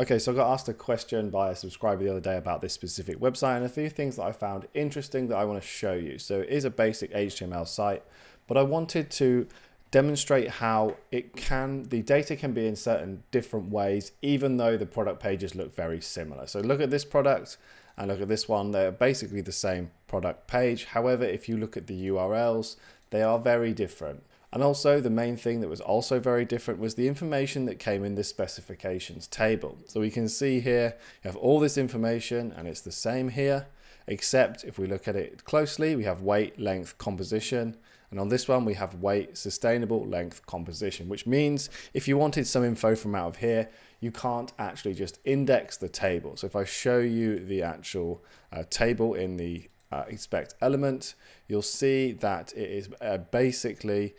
Okay, so I got asked a question by a subscriber the other day about this specific website and a few things that I found interesting that I want to show you. So it is a basic HTML site, but I wanted to demonstrate how it can the data can be in certain different ways even though the product pages look very similar. So look at this product and look at this one. They're basically the same product page. However if you look at the urls they are very different and also the main thing that was also very different was the information that came in this specifications table so we can see here you have all this information and it's the same here except if we look at it closely we have weight length composition and on this one, we have weight, sustainable length composition, which means if you wanted some info from out of here, you can't actually just index the table. So if I show you the actual uh, table in the uh, inspect element, you'll see that it is uh, basically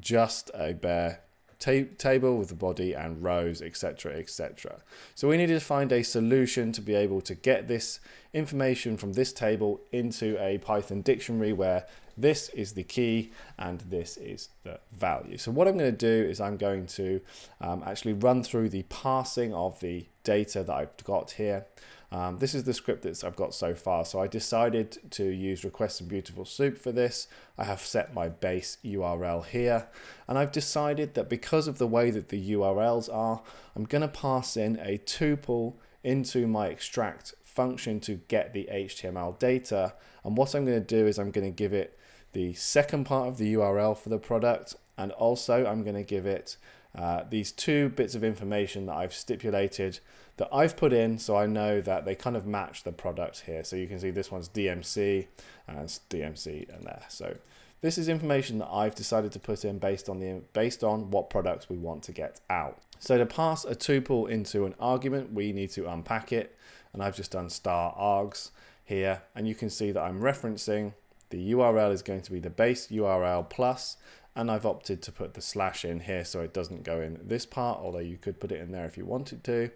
just a bare ta table with the body and rows, etc., etc. So we needed to find a solution to be able to get this information from this table into a Python dictionary where this is the key and this is the value. So what I'm going to do is I'm going to um, actually run through the parsing of the data that I've got here. Um, this is the script that I've got so far. So I decided to use request some beautiful soup for this. I have set my base URL here and I've decided that because of the way that the URLs are, I'm going to pass in a tuple into my extract function to get the HTML data. And what I'm going to do is I'm going to give it the second part of the URL for the product and also I'm going to give it uh, these two bits of information that I've stipulated that I've put in so I know that they kind of match the product here. So you can see this one's DMC and DMC and there. So this is information that I've decided to put in based on the based on what products we want to get out. So to pass a tuple into an argument, we need to unpack it. And I've just done star args here. And you can see that I'm referencing the URL is going to be the base URL plus, and I've opted to put the slash in here so it doesn't go in this part, although you could put it in there if you wanted to.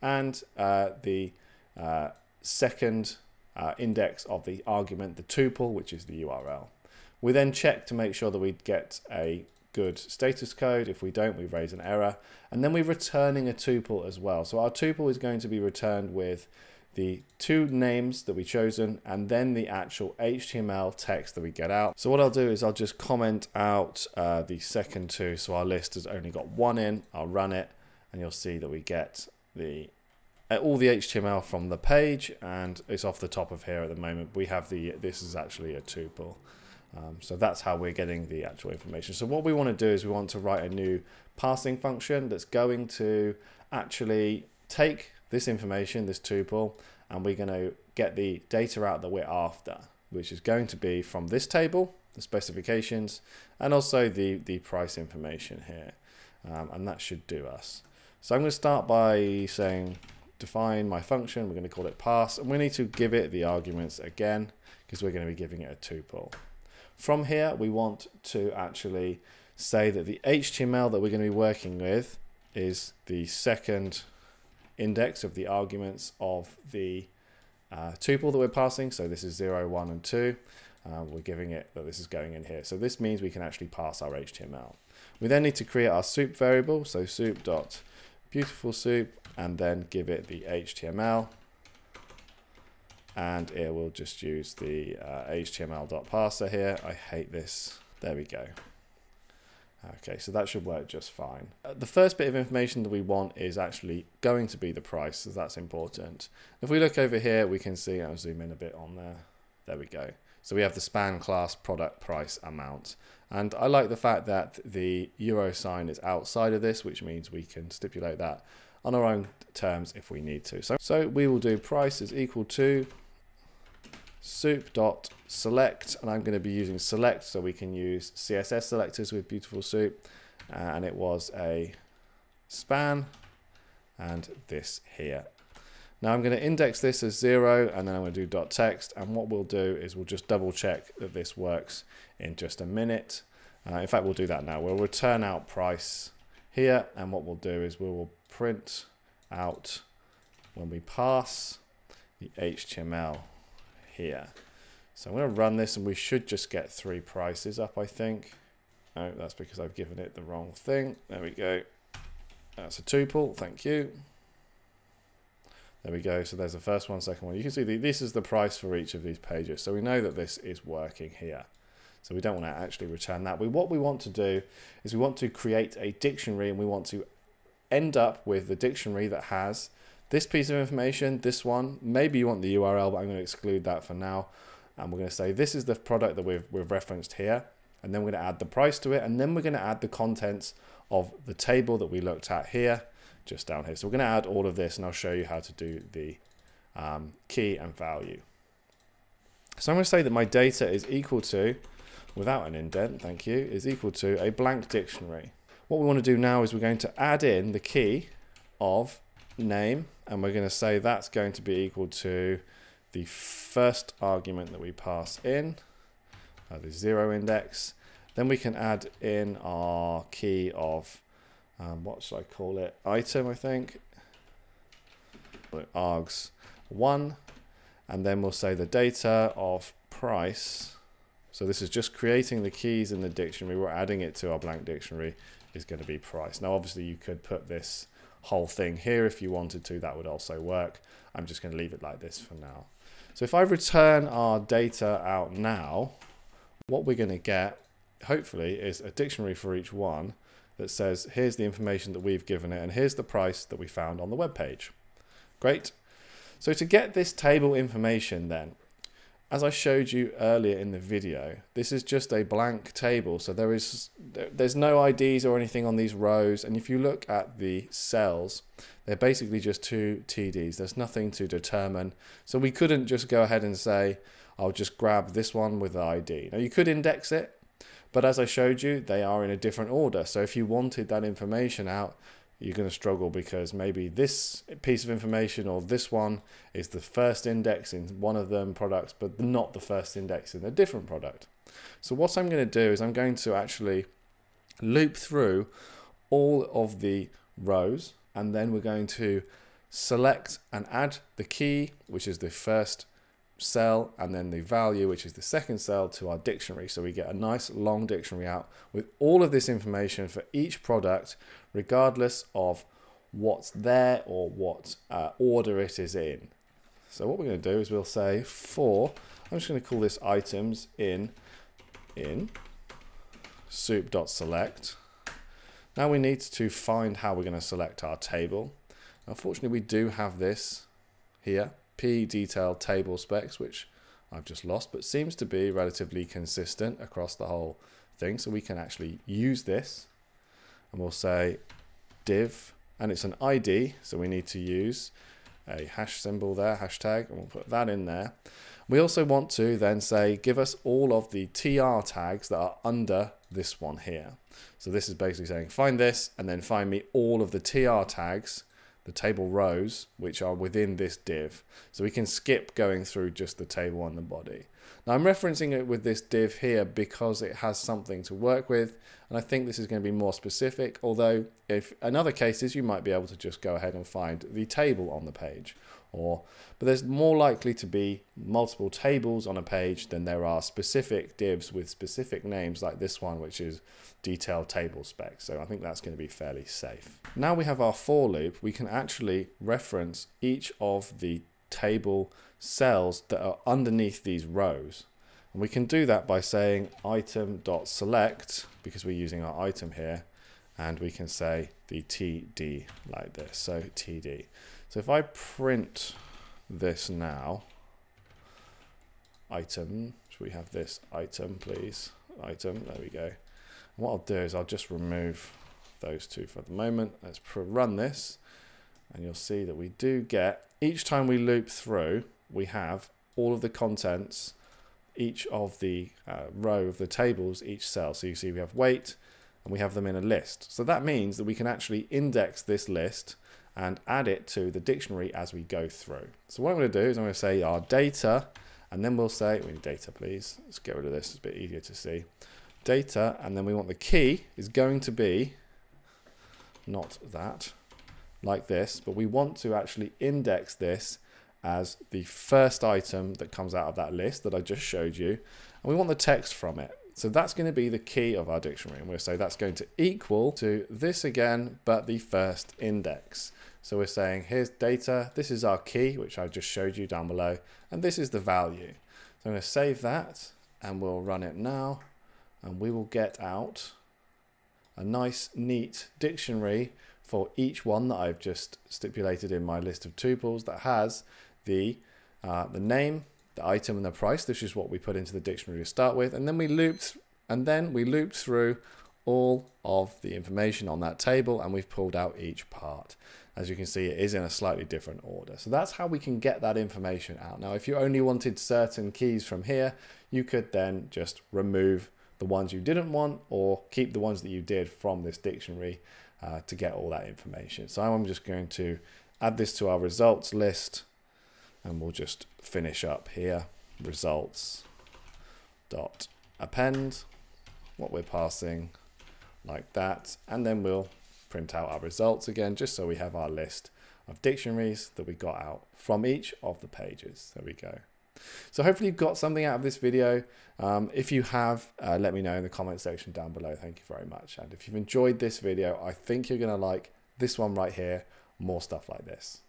And uh, the uh, second uh, index of the argument, the tuple, which is the URL. We then check to make sure that we get a good status code. If we don't, we raise an error. And then we're returning a tuple as well. So our tuple is going to be returned with the two names that we chosen and then the actual HTML text that we get out. So what I'll do is I'll just comment out uh, the second two. So our list has only got one in, I'll run it and you'll see that we get the uh, all the HTML from the page and it's off the top of here at the moment. We have the, this is actually a tuple. Um, so that's how we're getting the actual information. So what we want to do is we want to write a new parsing function that's going to actually take this information, this tuple, and we're going to get the data out that we're after, which is going to be from this table, the specifications, and also the, the price information here. Um, and that should do us. So I'm going to start by saying define my function. We're going to call it parse, and we need to give it the arguments again because we're going to be giving it a tuple. From here, we want to actually say that the HTML that we're going to be working with is the second index of the arguments of the uh, tuple that we're passing. So this is 0, 1, and 2. Uh, we're giving it that this is going in here. So this means we can actually parse our HTML. We then need to create our soup variable. So soup dot beautiful soup and then give it the HTML. And it will just use the uh, HTML dot parser here. I hate this. There we go. Okay, so that should work just fine. Uh, the first bit of information that we want is actually going to be the price, so that's important. If we look over here, we can see, I'll zoom in a bit on there. There we go. So we have the span class product price amount. And I like the fact that the euro sign is outside of this, which means we can stipulate that on our own terms if we need to. So, so we will do price is equal to soup dot select and I'm going to be using select so we can use CSS selectors with beautiful soup. Uh, and it was a span and this here. Now I'm going to index this as zero and then I'm going to do dot text and what we'll do is we'll just double check that this works in just a minute. Uh, in fact we'll do that now. We'll return out price here and what we'll do is we will print out when we pass the HTML here. So I'm going to run this and we should just get three prices up, I think. Oh, that's because I've given it the wrong thing. There we go. That's a tuple, thank you. There we go. So there's the first one, second one. You can see the, this is the price for each of these pages. So we know that this is working here. So we don't want to actually return that. We, what we want to do is we want to create a dictionary and we want to end up with the dictionary that has this piece of information, this one. Maybe you want the URL, but I'm going to exclude that for now. And we're going to say this is the product that we've, we've referenced here. And then we're going to add the price to it. And then we're going to add the contents of the table that we looked at here, just down here. So we're going to add all of this and I'll show you how to do the um, key and value. So I'm going to say that my data is equal to, without an indent, thank you, is equal to a blank dictionary. What we want to do now is we're going to add in the key of name and we're going to say that's going to be equal to the first argument that we pass in, uh, the zero index. Then we can add in our key of, um, what should I call it, item I think, args 1 and then we'll say the data of price. So this is just creating the keys in the dictionary. We're adding it to our blank dictionary is going to be price. Now obviously you could put this whole thing here. If you wanted to that would also work. I'm just going to leave it like this for now. So if I return our data out now what we're going to get hopefully is a dictionary for each one that says here's the information that we've given it and here's the price that we found on the web page. Great. So to get this table information then, as I showed you earlier in the video, this is just a blank table. So there is there's no IDs or anything on these rows. And if you look at the cells, they're basically just two TDs. There's nothing to determine. So we couldn't just go ahead and say, I'll just grab this one with the ID. Now you could index it, but as I showed you, they are in a different order. So if you wanted that information out, you're going to struggle because maybe this piece of information or this one is the first index in one of them products, but not the first index in a different product. So what I'm going to do is I'm going to actually loop through all of the rows and then we're going to select and add the key, which is the first cell and then the value, which is the second cell to our dictionary. So we get a nice long dictionary out with all of this information for each product, regardless of what's there or what uh, order it is in. So what we're going to do is we'll say for, I'm just going to call this items in, in soup.select. Now we need to find how we're going to select our table. Unfortunately, we do have this here P detailed table specs, which I've just lost, but seems to be relatively consistent across the whole thing. So we can actually use this and we'll say div, and it's an ID, so we need to use a hash symbol there, hashtag, and we'll put that in there. We also want to then say, give us all of the TR tags that are under this one here. So this is basically saying, find this, and then find me all of the TR tags the table rows which are within this div. So we can skip going through just the table and the body. Now I'm referencing it with this div here because it has something to work with and I think this is going to be more specific although if in other cases you might be able to just go ahead and find the table on the page or but there's more likely to be multiple tables on a page than there are specific divs with specific names like this one which is detailed table specs so I think that's going to be fairly safe. Now we have our for loop we can actually reference each of the table cells that are underneath these rows. And we can do that by saying item.select because we're using our item here and we can say the TD like this. So TD so if I print this now, item, should we have this item, please? Item, there we go. And what I'll do is I'll just remove those two for the moment. Let's run this and you'll see that we do get, each time we loop through, we have all of the contents, each of the uh, row of the tables, each cell. So you see we have weight and we have them in a list. So that means that we can actually index this list and add it to the dictionary as we go through. So what I'm going to do is I'm going to say our data, and then we'll say, we need data please, let's get rid of this, it's a bit easier to see. Data, and then we want the key is going to be, not that, like this, but we want to actually index this as the first item that comes out of that list that I just showed you, and we want the text from it. So that's going to be the key of our dictionary. And we'll say that's going to equal to this again, but the first index. So we're saying here's data, this is our key, which I just showed you down below, and this is the value. So I'm going to save that and we'll run it now and we will get out a nice neat dictionary for each one that I've just stipulated in my list of tuples that has the uh, the name, the item and the price. This is what we put into the dictionary to start with. And then we looped and then we looped through all of the information on that table and we've pulled out each part. As you can see, it is in a slightly different order. So that's how we can get that information out. Now, if you only wanted certain keys from here, you could then just remove the ones you didn't want or keep the ones that you did from this dictionary uh, to get all that information. So I'm just going to add this to our results list and we'll just finish up here. Results dot append. What we're passing like that. And then we'll print out our results again just so we have our list of dictionaries that we got out from each of the pages. There we go. So hopefully you've got something out of this video. Um, if you have uh, let me know in the comment section down below. Thank you very much. And if you've enjoyed this video I think you're gonna like this one right here. More stuff like this